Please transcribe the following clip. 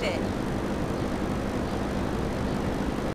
shit.